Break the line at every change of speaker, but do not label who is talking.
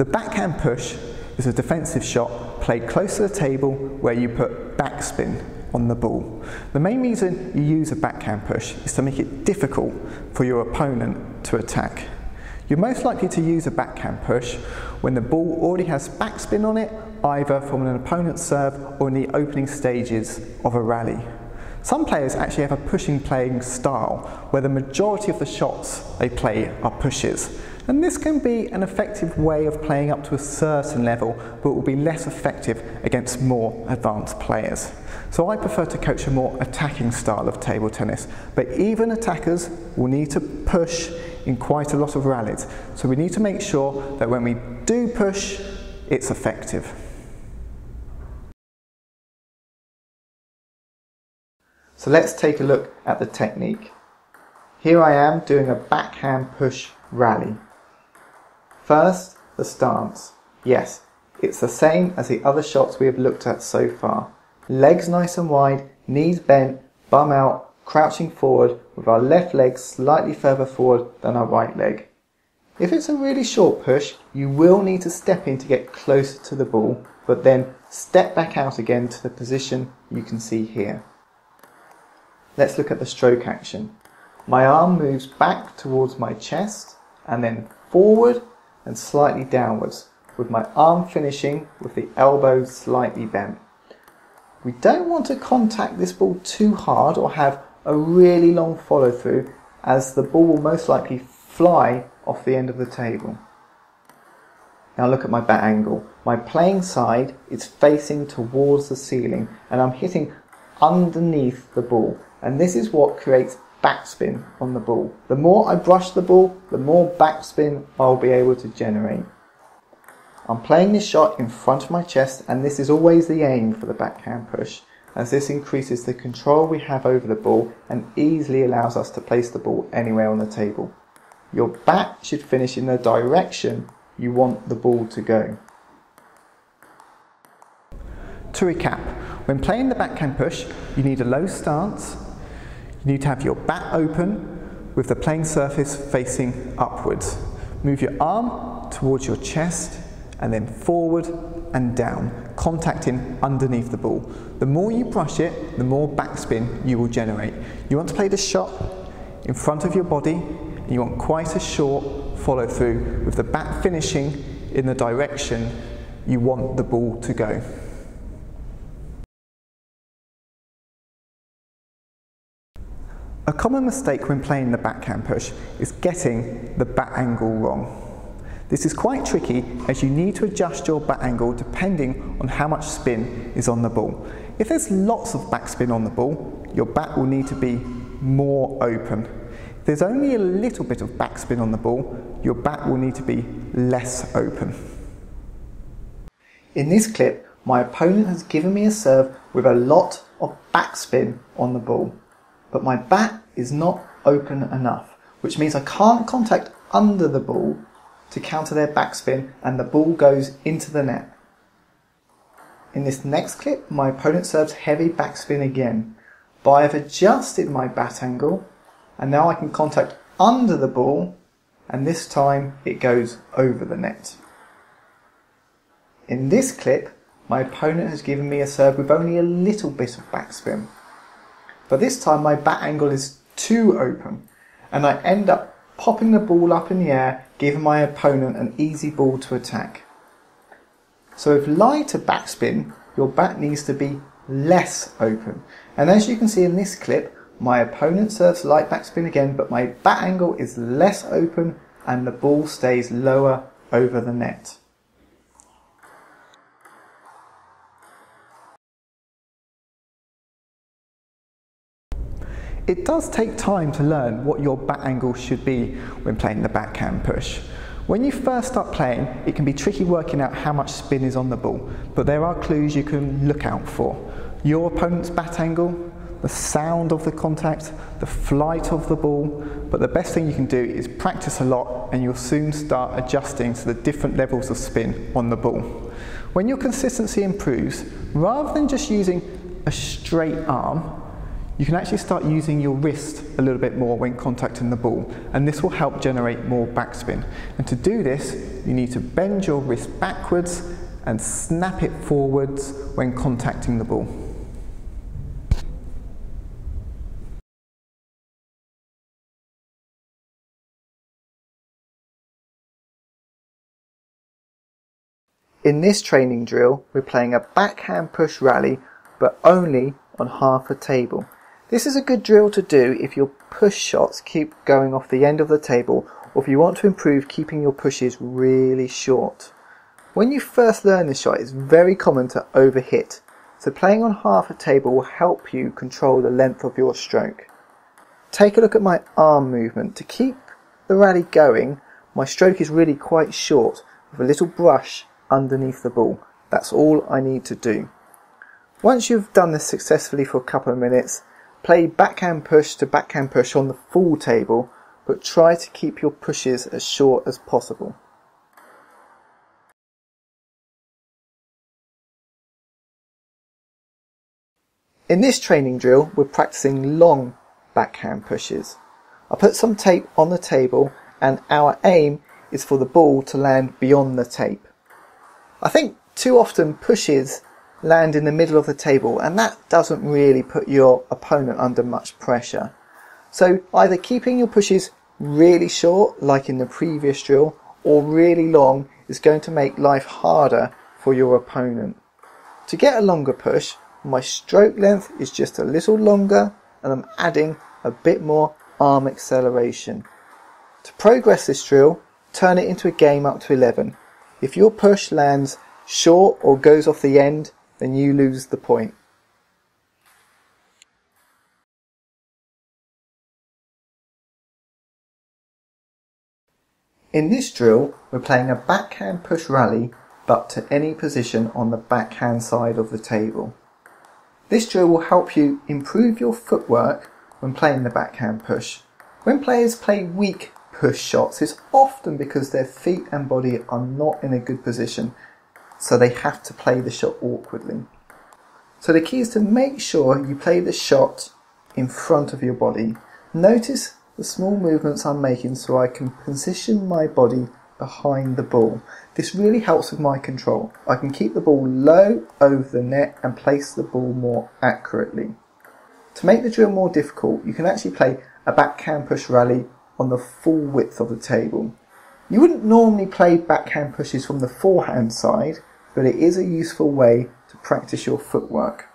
The backhand push is a defensive shot played close to the table where you put backspin on the ball. The main reason you use a backhand push is to make it difficult for your opponent to attack. You're most likely to use a backhand push when the ball already has backspin on it, either from an opponent's serve or in the opening stages of a rally. Some players actually have a pushing playing style where the majority of the shots they play are pushes. And this can be an effective way of playing up to a certain level, but will be less effective against more advanced players. So I prefer to coach a more attacking style of table tennis, but even attackers will need to push in quite a lot of rallies. So we need to make sure that when we do push, it's effective. So let's take a look at the technique. Here I am doing a backhand push rally. First, the stance. Yes, it's the same as the other shots we have looked at so far. Legs nice and wide, knees bent, bum out, crouching forward with our left leg slightly further forward than our right leg. If it's a really short push, you will need to step in to get closer to the ball, but then step back out again to the position you can see here. Let's look at the stroke action. My arm moves back towards my chest and then forward and slightly downwards, with my arm finishing with the elbow slightly bent. We don't want to contact this ball too hard or have a really long follow through as the ball will most likely fly off the end of the table. Now look at my bat angle. My playing side is facing towards the ceiling and I'm hitting underneath the ball and this is what creates backspin on the ball. The more I brush the ball, the more backspin I'll be able to generate. I'm playing this shot in front of my chest and this is always the aim for the backhand push as this increases the control we have over the ball and easily allows us to place the ball anywhere on the table. Your bat should finish in the direction you want the ball to go. To recap, when playing the backhand push, you need a low stance, you need to have your bat open with the playing surface facing upwards. Move your arm towards your chest and then forward and down, contacting underneath the ball. The more you brush it, the more backspin you will generate. You want to play the shot in front of your body, you want quite a short follow through with the bat finishing in the direction you want the ball to go. A common mistake when playing the backhand push is getting the bat angle wrong. This is quite tricky as you need to adjust your bat angle depending on how much spin is on the ball. If there's lots of backspin on the ball, your bat will need to be more open. If there's only a little bit of backspin on the ball, your bat will need to be less open. In this clip, my opponent has given me a serve with a lot of backspin on the ball but my bat is not open enough, which means I can't contact under the ball to counter their backspin and the ball goes into the net. In this next clip, my opponent serves heavy backspin again, but I have adjusted my bat angle and now I can contact under the ball and this time it goes over the net. In this clip, my opponent has given me a serve with only a little bit of backspin. But this time my bat angle is too open and I end up popping the ball up in the air, giving my opponent an easy ball to attack. So with lighter backspin, your bat needs to be less open. And as you can see in this clip, my opponent serves light backspin again, but my bat angle is less open and the ball stays lower over the net. It does take time to learn what your bat angle should be when playing the backhand push. When you first start playing, it can be tricky working out how much spin is on the ball, but there are clues you can look out for. Your opponent's bat angle, the sound of the contact, the flight of the ball, but the best thing you can do is practice a lot and you'll soon start adjusting to the different levels of spin on the ball. When your consistency improves, rather than just using a straight arm, you can actually start using your wrist a little bit more when contacting the ball and this will help generate more backspin. And to do this, you need to bend your wrist backwards and snap it forwards when contacting the ball. In this training drill, we're playing a backhand push rally, but only on half a table. This is a good drill to do if your push shots keep going off the end of the table, or if you want to improve keeping your pushes really short. When you first learn this shot, it's very common to overhit, so playing on half a table will help you control the length of your stroke. Take a look at my arm movement. To keep the rally going, my stroke is really quite short, with a little brush underneath the ball. That's all I need to do. Once you've done this successfully for a couple of minutes, play backhand push to backhand push on the full table, but try to keep your pushes as short as possible. In this training drill, we're practicing long backhand pushes. I put some tape on the table and our aim is for the ball to land beyond the tape. I think too often pushes land in the middle of the table and that doesn't really put your opponent under much pressure. So either keeping your pushes really short like in the previous drill or really long is going to make life harder for your opponent. To get a longer push, my stroke length is just a little longer and I'm adding a bit more arm acceleration. To progress this drill, turn it into a game up to 11 if your push lands short or goes off the end, then you lose the point. In this drill, we're playing a backhand push rally, but to any position on the backhand side of the table. This drill will help you improve your footwork when playing the backhand push. When players play weak push shots it's often because their feet and body are not in a good position, so they have to play the shot awkwardly. So the key is to make sure you play the shot in front of your body. Notice the small movements I'm making so I can position my body behind the ball. This really helps with my control. I can keep the ball low over the net and place the ball more accurately. To make the drill more difficult, you can actually play a backhand push rally on the full width of the table. You wouldn't normally play backhand pushes from the forehand side, but it is a useful way to practice your footwork.